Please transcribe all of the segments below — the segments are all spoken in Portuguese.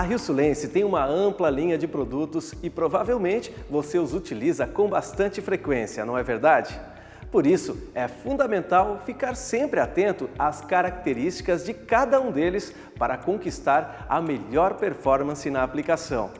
A Rio Sulense tem uma ampla linha de produtos e provavelmente você os utiliza com bastante frequência, não é verdade? Por isso, é fundamental ficar sempre atento às características de cada um deles para conquistar a melhor performance na aplicação.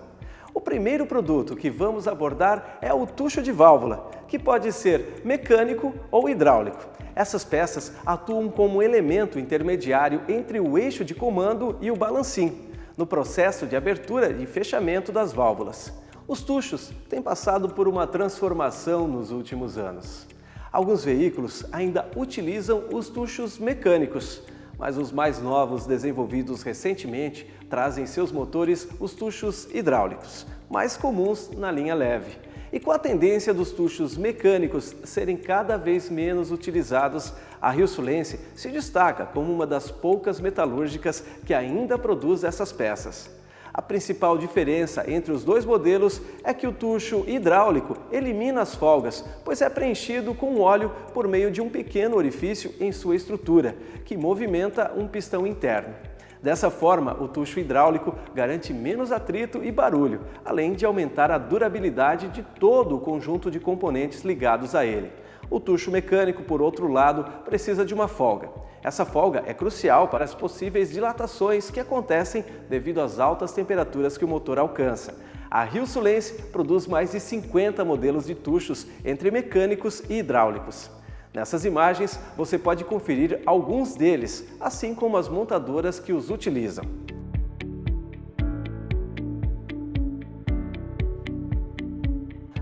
O primeiro produto que vamos abordar é o tucho de válvula, que pode ser mecânico ou hidráulico. Essas peças atuam como elemento intermediário entre o eixo de comando e o balancim no processo de abertura e fechamento das válvulas. Os tuchos têm passado por uma transformação nos últimos anos. Alguns veículos ainda utilizam os tuchos mecânicos, mas os mais novos desenvolvidos recentemente trazem seus motores os tuchos hidráulicos, mais comuns na linha leve. E com a tendência dos tuchos mecânicos serem cada vez menos utilizados, a Rio Sulense se destaca como uma das poucas metalúrgicas que ainda produz essas peças. A principal diferença entre os dois modelos é que o tucho hidráulico elimina as folgas, pois é preenchido com óleo por meio de um pequeno orifício em sua estrutura, que movimenta um pistão interno. Dessa forma, o tucho hidráulico garante menos atrito e barulho, além de aumentar a durabilidade de todo o conjunto de componentes ligados a ele. O tucho mecânico, por outro lado, precisa de uma folga. Essa folga é crucial para as possíveis dilatações que acontecem devido às altas temperaturas que o motor alcança. A Rio Sulense produz mais de 50 modelos de tuchos entre mecânicos e hidráulicos. Nessas imagens, você pode conferir alguns deles, assim como as montadoras que os utilizam.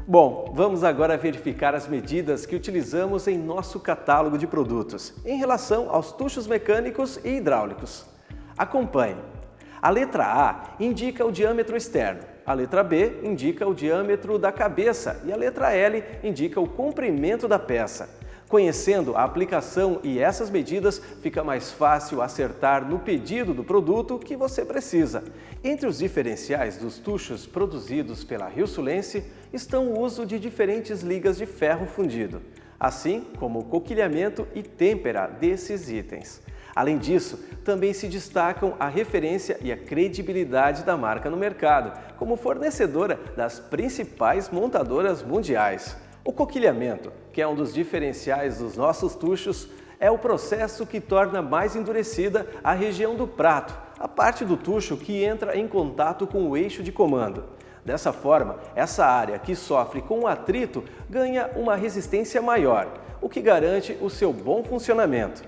Bom, vamos agora verificar as medidas que utilizamos em nosso catálogo de produtos em relação aos tuchos mecânicos e hidráulicos. Acompanhe. A letra A indica o diâmetro externo, a letra B indica o diâmetro da cabeça e a letra L indica o comprimento da peça. Conhecendo a aplicação e essas medidas, fica mais fácil acertar no pedido do produto que você precisa. Entre os diferenciais dos tuchos produzidos pela Rio Sulense estão o uso de diferentes ligas de ferro fundido, assim como o coquilhamento e têmpera desses itens. Além disso, também se destacam a referência e a credibilidade da marca no mercado, como fornecedora das principais montadoras mundiais. O coquilhamento, que é um dos diferenciais dos nossos tuchos, é o processo que torna mais endurecida a região do prato, a parte do tucho que entra em contato com o eixo de comando. Dessa forma, essa área que sofre com o atrito ganha uma resistência maior, o que garante o seu bom funcionamento.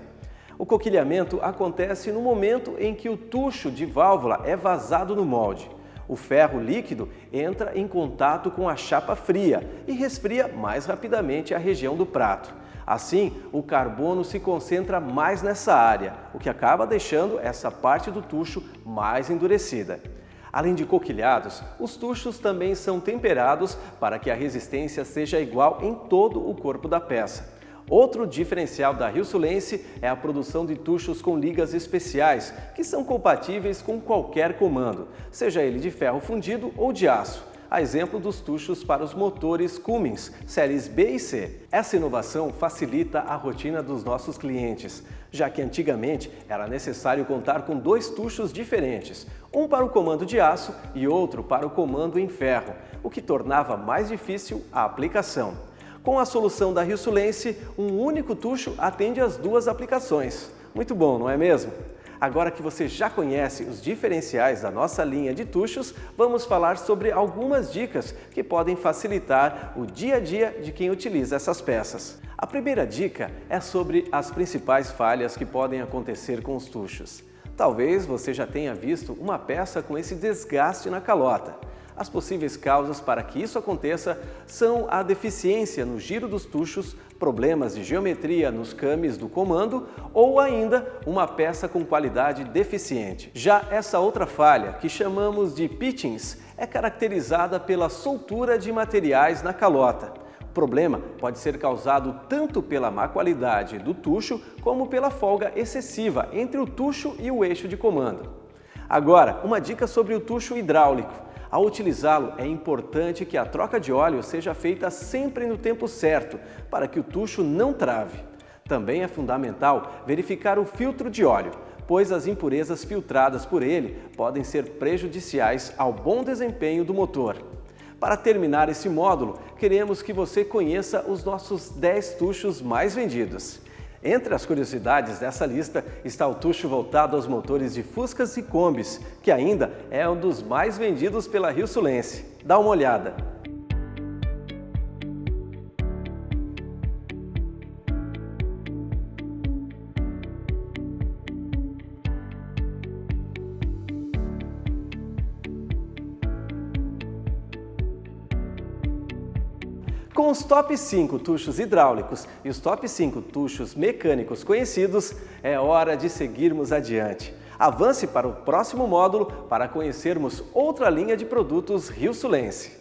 O coquilhamento acontece no momento em que o tucho de válvula é vazado no molde o ferro líquido entra em contato com a chapa fria e resfria mais rapidamente a região do prato. Assim, o carbono se concentra mais nessa área, o que acaba deixando essa parte do tucho mais endurecida. Além de coquilhados, os tuchos também são temperados para que a resistência seja igual em todo o corpo da peça. Outro diferencial da Rio Sulense é a produção de tuchos com ligas especiais, que são compatíveis com qualquer comando, seja ele de ferro fundido ou de aço a exemplo dos tuchos para os motores Cummins, séries B e C. Essa inovação facilita a rotina dos nossos clientes, já que antigamente era necessário contar com dois tuchos diferentes, um para o comando de aço e outro para o comando em ferro, o que tornava mais difícil a aplicação. Com a solução da Rio Sulense, um único tucho atende as duas aplicações. Muito bom, não é mesmo? Agora que você já conhece os diferenciais da nossa linha de tuchos, vamos falar sobre algumas dicas que podem facilitar o dia a dia de quem utiliza essas peças. A primeira dica é sobre as principais falhas que podem acontecer com os tuchos. Talvez você já tenha visto uma peça com esse desgaste na calota. As possíveis causas para que isso aconteça são a deficiência no giro dos tuchos, problemas de geometria nos cames do comando ou ainda uma peça com qualidade deficiente. Já essa outra falha, que chamamos de pitchings, é caracterizada pela soltura de materiais na calota. O problema pode ser causado tanto pela má qualidade do tucho como pela folga excessiva entre o tucho e o eixo de comando. Agora, uma dica sobre o tucho hidráulico. Ao utilizá-lo, é importante que a troca de óleo seja feita sempre no tempo certo, para que o tucho não trave. Também é fundamental verificar o filtro de óleo, pois as impurezas filtradas por ele podem ser prejudiciais ao bom desempenho do motor. Para terminar esse módulo, queremos que você conheça os nossos 10 tuchos mais vendidos. Entre as curiosidades dessa lista está o tucho voltado aos motores de Fuscas e Combis, que ainda é um dos mais vendidos pela Rio Sulense. Dá uma olhada! Com os top 5 tuchos hidráulicos e os top 5 tuchos mecânicos conhecidos, é hora de seguirmos adiante. Avance para o próximo módulo para conhecermos outra linha de produtos Rio Sulense.